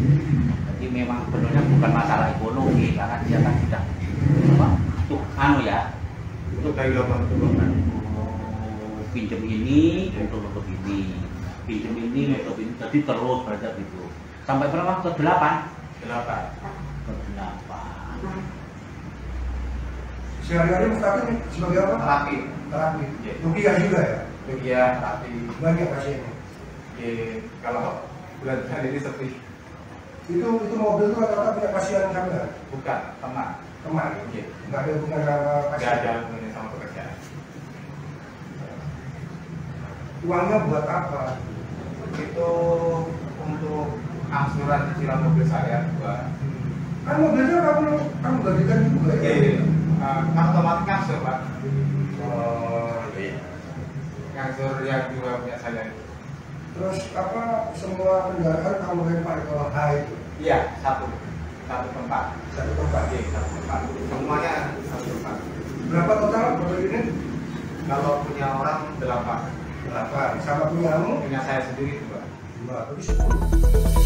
Jadi memang sebenarnya bukan masalah ekonomi karena dia kan sudah apa? Tuh, anu ya, Untuk itu Oh, pinjem ini untuk nutup ini pinjem ini nutup ini jadi terus belajar gitu sampai berapa ke delapan delapan. ke delapan Sehari-hari Mustaqim sebagai apa? Terapi. Terapi. Iya. Rukiah juga ya? Rukia, terapi. Banyak pasiennya. Oke, kalau bulan hari ini sepi. Itu itu mobil itu rata-rata punya pasien kami kan? Bukan, teman. Teman. Iya. Nggak ada hubungan sama Nggak pasien. ada hubungannya sama pekerjaan. Uangnya buat apa? Itu untuk angsuran cicilan mobil saya dua. Kan mobilnya kamu kamu gantikan juga ya? Oke, uh, kan otomatis ngangsur pak. Oh, Ngangsur yang dua punya saya itu. Terus apa semua kendaraan kamu lempar ke H itu? Iya, satu. Satu tempat. Satu tempat. Oke, satu tempat. Semuanya satu tempat. Berapa total mobil ini? Kalau punya orang delapan. Delapan. Sama punyamu? Punya saya sendiri dua. Dua. Berarti sepuluh.